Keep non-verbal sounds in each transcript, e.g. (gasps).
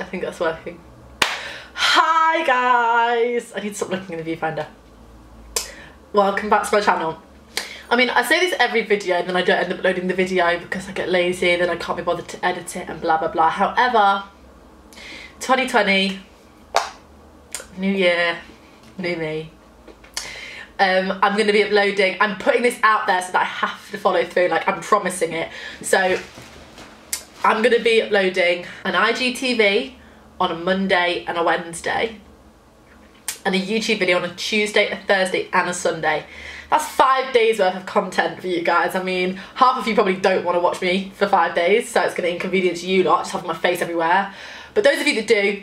I think that's working. Hi guys! I need to stop looking in the viewfinder. Welcome back to my channel. I mean, I say this every video and then I don't end up loading the video because I get lazy, and then I can't be bothered to edit it and blah blah blah. However, 2020, new year, new me. Um, I'm going to be uploading, I'm putting this out there so that I have to follow through, like I'm promising it. So I'm going to be uploading an IGTV on a Monday and a Wednesday and a YouTube video on a Tuesday, a Thursday and a Sunday. That's five days worth of content for you guys. I mean, half of you probably don't want to watch me for five days, so it's going to inconvenience you lot, just having my face everywhere. But those of you that do,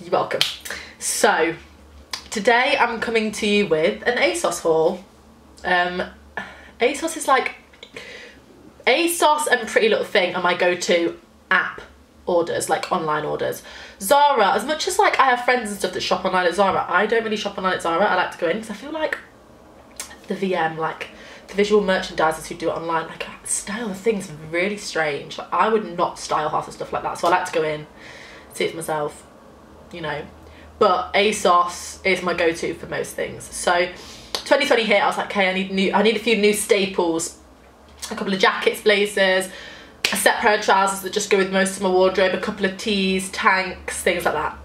you're welcome. So, today I'm coming to you with an ASOS haul. Um, ASOS is like, ASOS and Pretty Little Thing are my go-to app orders, like online orders. Zara, as much as like I have friends and stuff that shop online at Zara, I don't really shop online at Zara. I like to go in because I feel like the VM, like the visual merchandisers who do it online, like style the things really strange. Like I would not style half the stuff like that. So I like to go in, see it for myself, you know. But ASOS is my go-to for most things. So 2020 hit, I was like, okay, I need new I need a few new staples. A couple of jackets, blazers, a set pair of trousers that just go with most of my wardrobe, a couple of tees, tanks, things like that.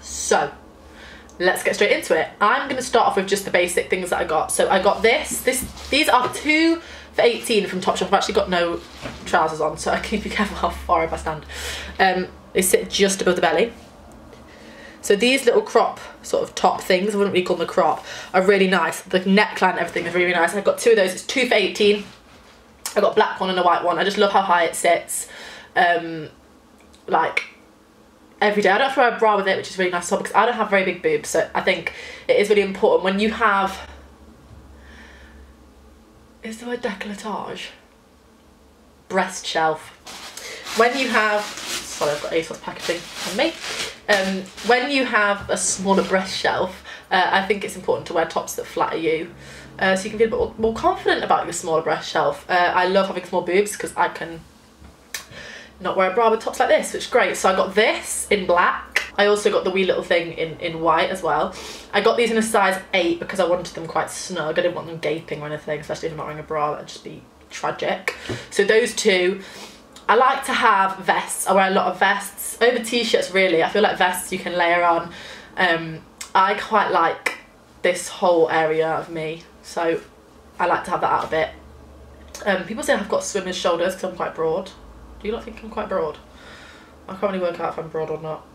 So let's get straight into it. I'm going to start off with just the basic things that I got. So I got this. This These are two for 18 from Topshop. I've actually got no trousers on, so (laughs) I can be careful how far up I stand. Um, they sit just above the belly. So these little crop sort of top things, I wouldn't really call them a crop, are really nice. The neckline everything is really nice. I've got two of those. It's two for 18. I got a black one and a white one. I just love how high it sits. Um, like every day. I don't have to wear a bra with it, which is really nice because I don't have very big boobs. So I think it is really important when you have. Is the word décolletage? Breast shelf. When you have. Sorry, I've got ASOS packaging on me. Um, when you have a smaller breast shelf, uh, I think it's important to wear tops that flatter you. Uh, so you can feel a bit more, confident about your smaller breast shelf. Uh, I love having small boobs because I can not wear a bra with tops like this, which is great. So I got this in black. I also got the wee little thing in, in white as well. I got these in a size 8 because I wanted them quite snug. I didn't want them gaping or anything, especially if I'm not wearing a bra, that'd just be tragic. So those two. I like to have vests. I wear a lot of vests. Over t-shirts, really. I feel like vests you can layer on. Um, I quite like this whole area of me so I like to have that out a bit. Um, people say I've got swimmer's shoulders because I'm quite broad. Do you not think I'm quite broad? I can't really work out if I'm broad or not.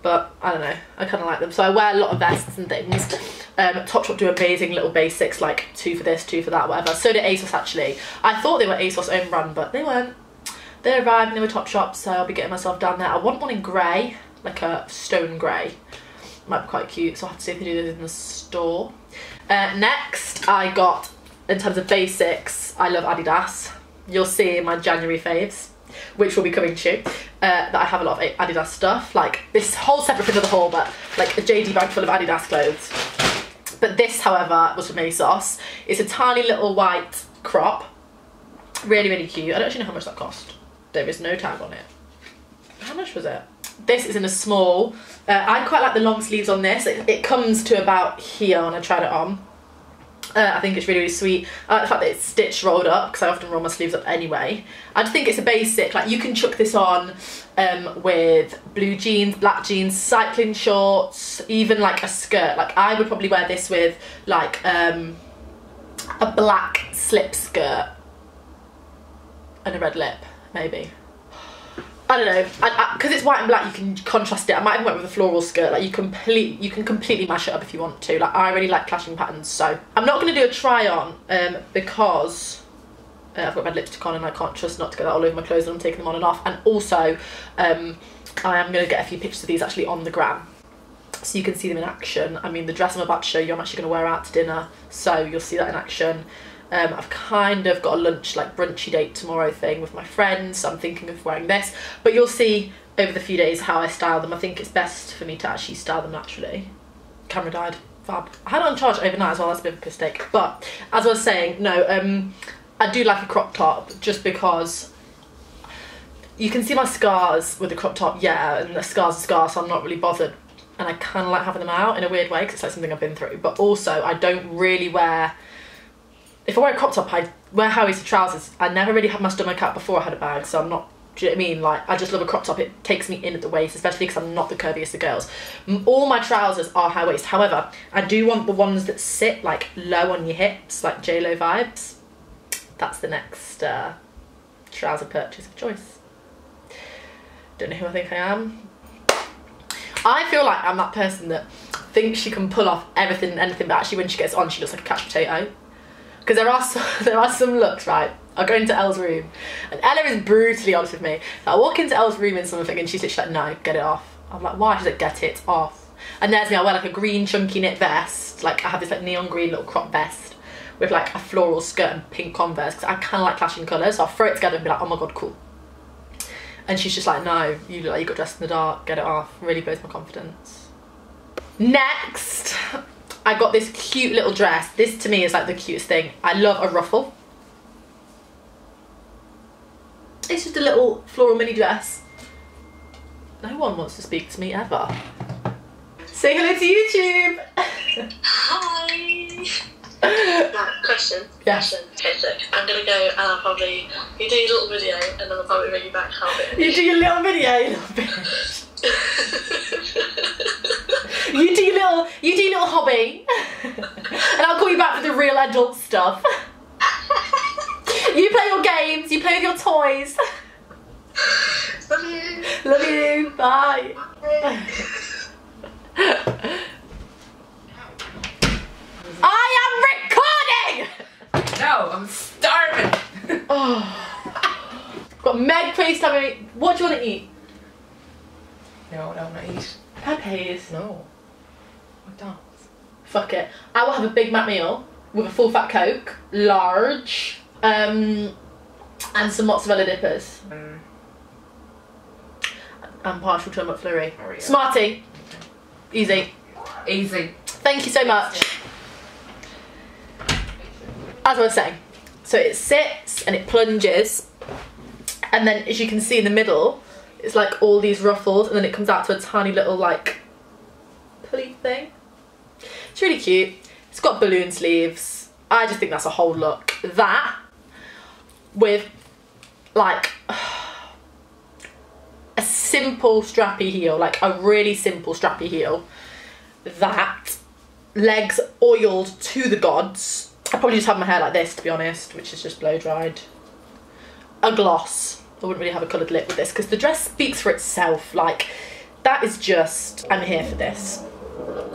But I don't know, I kind of like them. So I wear a lot of vests and things. Um, Topshop do amazing little basics like two for this, two for that, whatever. So did ASOS actually. I thought they were ASOS own brand, but they weren't. They arrived and they were Topshop, so I'll be getting myself down there. I want one in grey, like a stone grey. Might be quite cute, so I'll have to see if they do this in the store. Uh, next, I got, in terms of basics, I love Adidas. You'll see in my January faves, which will be coming to, uh, that I have a lot of Adidas stuff. Like, this whole separate thing of the haul, but like a JD bag full of Adidas clothes. But this, however, was from ASOS. It's a tiny little white crop. Really, really cute. I don't actually know how much that cost. There is no tag on it. How much was it? This is in a small. Uh, I quite like the long sleeves on this. It, it comes to about here when I tried it on. Uh, I think it's really, really sweet. I like the fact that it's stitched rolled up because I often roll my sleeves up anyway. I just think it's a basic, like you can chuck this on um, with blue jeans, black jeans, cycling shorts, even like a skirt. Like I would probably wear this with like um, a black slip skirt and a red lip, maybe. I don't know, because it's white and black, you can contrast it. I might even wear it with a floral skirt. Like you complete, you can completely mash it up if you want to. Like I really like clashing patterns, so I'm not going to do a try on um, because uh, I've got red lipstick on and I can't trust not to get that all over my clothes and I'm taking them on and off. And also, um, I am going to get a few pictures of these actually on the gram, so you can see them in action. I mean, the dress I'm about to show you, I'm actually going to wear out to dinner, so you'll see that in action. Um, I've kind of got a lunch, like brunchy date tomorrow thing with my friends. So I'm thinking of wearing this. But you'll see over the few days how I style them. I think it's best for me to actually style them naturally. Camera died. Fab. I had it on charge overnight as well. That's a bit of a mistake. But as I was saying, no, um, I do like a crop top just because you can see my scars with the crop top, yeah, and the scars are scars, so I'm not really bothered. And I kind of like having them out in a weird way because it's like something I've been through. But also, I don't really wear. If I wear a crop top, I wear high waisted trousers. I never really had my stomach out before I had a bag, so I'm not. Do you know what I mean? Like, I just love a crop top. It takes me in at the waist, especially because I'm not the curviest of girls. All my trousers are high waist. However, I do want the ones that sit like low on your hips, like J Lo vibes. That's the next uh, trouser purchase of choice. Don't know who I think I am. I feel like I'm that person that thinks she can pull off everything and anything, but actually when she gets on, she looks like a couch potato. Because there are some, (laughs) there are some looks, right? I go into Elle's room, and Ella is brutally honest with me. I walk into Elle's room in something, and she's literally like, "No, get it off." I'm like, "Why?" She's like, "Get it off." And there's me. I wear like a green chunky knit vest, like I have this like neon green little crop vest with like a floral skirt and pink Converse because I kind of like clashing colours. So I'll throw it together and be like, "Oh my god, cool." And she's just like, "No, you look like you got dressed in the dark. Get it off." Really blows my confidence. Next, I got this cute little dress. This to me is like the cutest thing. I love a ruffle. It's just a little floral mini dress. No one wants to speak to me ever. Say hello to YouTube. Hi. (laughs) Right, question. Yeah. Question. Okay, so I'm gonna go and I'll probably you do your little video and then I'll probably bring you back half it. You do your little video, you little bitch. (laughs) You do your little, you do your little hobby, and I'll call you back for the real adult stuff. You play your games. You play with your toys. Love you. Love you. Bye. I am recording. No, I'm starving. Oh. Got Meg FaceTime me. What do you want to eat? No, I don't want to eat. Pepe's. No. Fuck it. I will have a Big Mac meal with a full fat Coke, large, um, and some mozzarella dippers. Um, I'm partial to a McFlurry. Oreo. Smarty. Easy. easy. Thank you so much. As I was saying, so it sits and it plunges, and then as you can see in the middle, it's like all these ruffles, and then it comes out to a tiny little like pleat thing. It's really cute. It's got balloon sleeves. I just think that's a whole look. That with like a simple strappy heel, like a really simple strappy heel. That legs oiled to the gods. I probably just have my hair like this to be honest, which is just blow dried. A gloss. I wouldn't really have a coloured lip with this because the dress speaks for itself. Like that is just I'm here for this.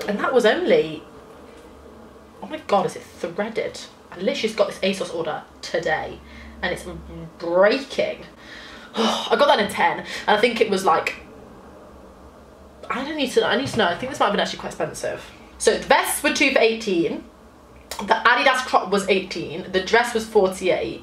And that was only oh my god, is it threaded? I literally just got this ASOS order today and it's breaking. (sighs) I got that in 10 and I think it was like I don't need to I need to know. I think this might have been actually quite expensive. So the vests were two for 18. The Adidas crop was 18. The dress was 48.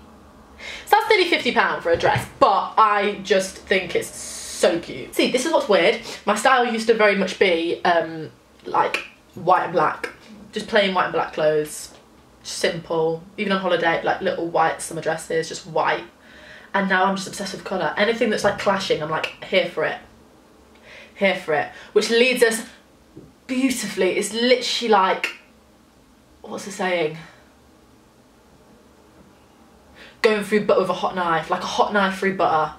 So that's nearly 50 pound for a dress, but I just think it's so cute. See, this is what's weird. My style used to very much be um like white and black. Just plain white and black clothes. Simple. Even on holiday, like little white summer dresses, just white. And now I'm just obsessed with colour. Anything that's like clashing, I'm like here for it. Here for it. Which leads us beautifully. It's literally like what's the saying? Going through butter with a hot knife, like a hot knife through butter.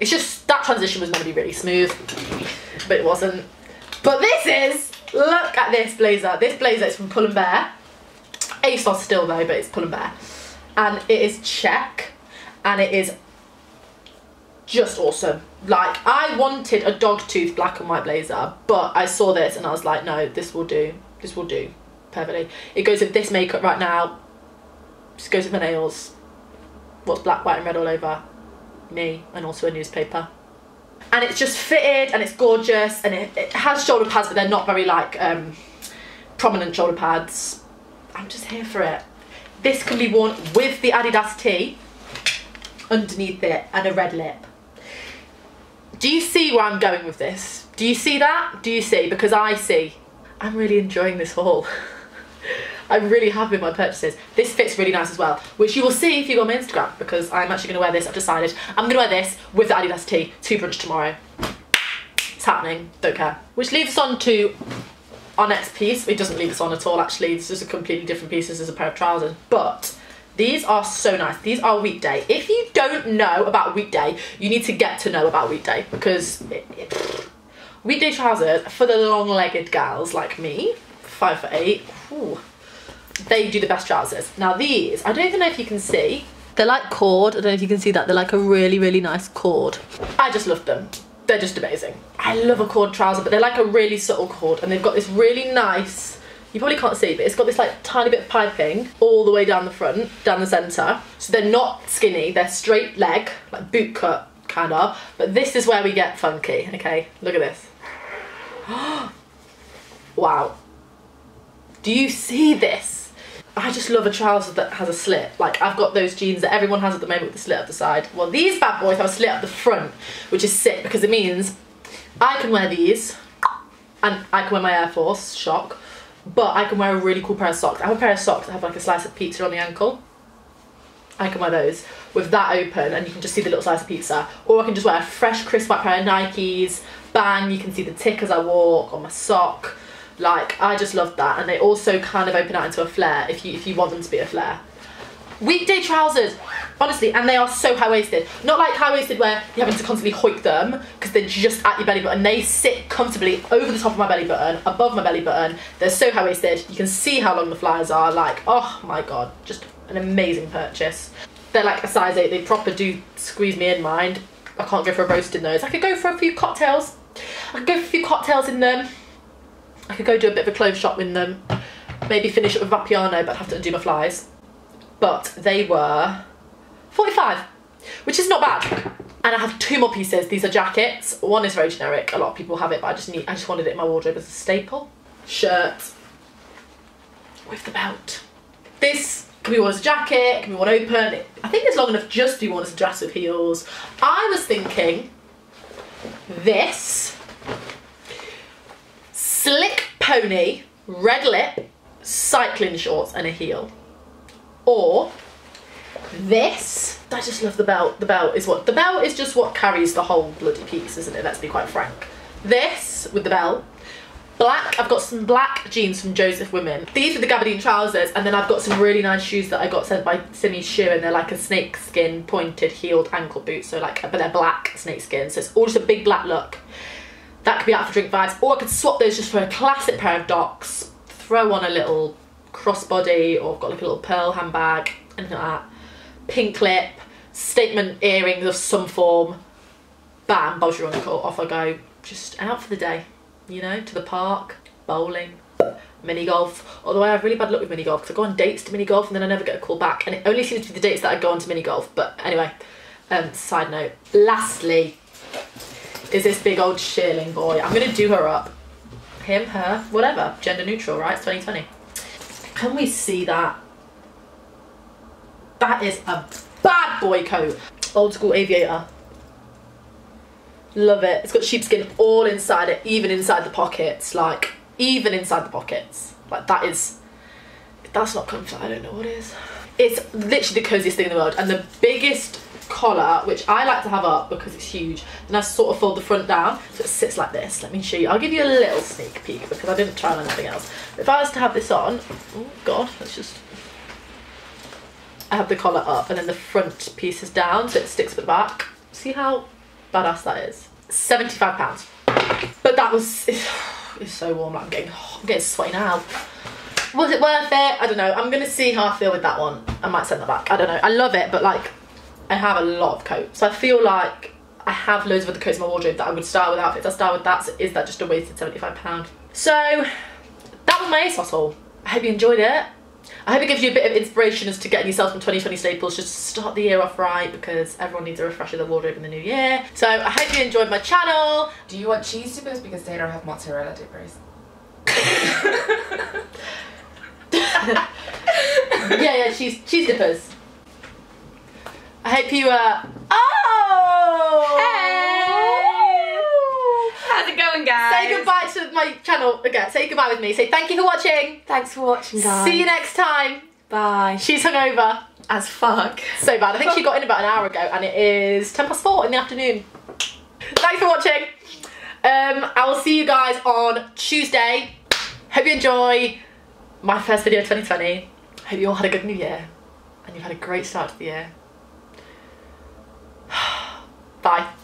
It's just that transition was meant to be really smooth, but it wasn't. But this is look at this blazer. This blazer is from Pull and Bear. ASOS still though, but it's Pull and Bear, and it is check, and it is just awesome. Like I wanted a dog tooth black and white blazer, but I saw this and I was like, no, this will do. This will do perfectly. It goes with this makeup right now. Just goes with my nails. What's black, white, and red all over? Me, and also a newspaper. And it's just fitted and it's gorgeous and it, it has shoulder pads, but they're not very like um, prominent shoulder pads. I'm just here for it. This can be worn with the Adidas tee underneath it and a red lip. Do you see where I'm going with this? Do you see that? Do you see? Because I see. I'm really enjoying this haul. (laughs) I'm really happy with my purchases. This fits really nice as well, which you will see if you go on my Instagram because I'm actually going to wear this. I've decided I'm going to wear this with the Adidas tee to brunch tomorrow. It's happening. Don't care. Which leads us on to our next piece. It doesn't leave us on at all. Actually, it's just a completely different piece. This is a pair of trousers, but. These are so nice. These are weekday. If you don't know about weekday, you need to get to know about weekday because it, it, weekday trousers for the long-legged gals like me, five foot eight. Ooh, they do the best trousers. Now these, I don't even know if you can see. They're like cord. I don't know if you can see that. They're like a really, really nice cord. I just love them. They're just amazing. I love a cord trouser, but they're like a really subtle cord, and they've got this really nice you probably can't see, but it's got this like tiny bit of piping all the way down the front, down the centre. So they're not skinny, they're straight leg, like boot cut kind of. But this is where we get funky, okay? Look at this. (gasps) wow. Do you see this? I just love a trouser that has a slit. Like I've got those jeans that everyone has at the moment with the slit up the side. Well, these bad boys have a slit up the front, which is sick because it means I can wear these and I can wear my Air Force, shock, but I can wear a really cool pair of socks. I have a pair of socks that have like a slice of pizza on the ankle. I can wear those with that open and you can just see the little slice of pizza. Or I can just wear a fresh crisp white pair of Nikes, bang, you can see the tick as I walk on my sock. Like, I just love that. And they also kind of open out into a flare if you, if you want them to be a flare. Weekday trousers, honestly, and they are so high-waisted. Not like high-waisted where you're having to constantly hoik them because they're just at your belly button. They sit comfortably over the top of my belly button, above my belly button. They're so high-waisted. You can see how long the flyers are. Like, oh my god, just an amazing purchase. They're like a size 8. They proper do squeeze me in mind. I can't go for a roast in those. I could go for a few cocktails. I could go for a few cocktails in them. I could go do a bit of a clothes shop in them. Maybe finish up with Vapiano, but have to undo my flies but they were 45, which is not bad. And I have two more pieces. These are jackets. One is very generic. A lot of people have it, but I just need. I just wanted it in my wardrobe as a staple. Shirt with the belt. This can be worn as a jacket. Can be worn open. I think it's long enough just to be worn as a dress with heels. I was thinking this slick pony, red lip, cycling shorts, and a heel or this. I just love the belt. The belt is what, the belt is just what carries the whole bloody piece, isn't it? Let's be quite frank. This with the belt. Black, I've got some black jeans from Joseph Women. These are the gabardine trousers, and then I've got some really nice shoes that I got sent by Simi's Shoe, and they're like a snake skin pointed heeled ankle boot, so like, but they're black snake skin, so it's all just a big black look. That could be out for drink vibes, or I could swap those just for a classic pair of Docs, throw on a little crossbody or I've got like a little pearl handbag, anything like that. Pink lip, statement earrings of some form. Bam, buzz your uncle, off I go. Just out for the day, you know, to the park, bowling, mini golf. Although I have really bad luck with mini golf because I go on dates to mini golf and then I never get a call back. And it only seems to be the dates that I go on to mini golf. But anyway, um, side note. Lastly, is this big old shearling boy. I'm going to do her up. Him, her, whatever. Gender neutral, right? It's 2020. Can we see that? That is a bad boy coat. Old school aviator. Love it. It's got sheepskin all inside it, even inside the pockets. Like, even inside the pockets. Like, that is... That's not comfort, I don't know what is. It's literally the coziest thing in the world. And the biggest collar, which I like to have up because it's huge. Then I sort of fold the front down so it sits like this. Let me show you. I'll give you a little sneak peek because I didn't try on anything else. If I was to have this on, oh god, let's just... I have the collar up and then the front piece is down so it sticks at the back. See how badass that is? £75. But that was... (sighs) It's so warm, I'm getting, I'm getting sweaty now. Was it worth it? I don't know. I'm gonna see how I feel with that one. I might send that back. I don't know. I love it, but like I have a lot of coats. So I feel like I have loads of other coats in my wardrobe that I would style with outfits. I style with that, so is that just a wasted £75? So that was my ASOS haul. I hope you enjoyed it. I hope it gives you a bit of inspiration as to getting yourself some 2020 staples just to start the year off right because everyone needs a refresh of their wardrobe in the new year. So I hope you enjoyed my channel. Do you want cheese dippers because they don't have mozzarella dippers? (laughs) yeah, yeah, cheese, cheese dippers. I hope you, uh, oh! Hey! How's it going, guys? say goodbye to my channel again. Say goodbye with me. Say thank you for watching. Thanks for watching, guys. See you next time. Bye. She's hungover. As fuck. So bad. I think she got in about an hour ago and it is 10 past 4 in the afternoon. Thanks for watching. Um, I will see you guys on Tuesday. Hope you enjoy my first video of 2020. Hope you all had a good new year and you've had a great start to the year. (sighs) Bye.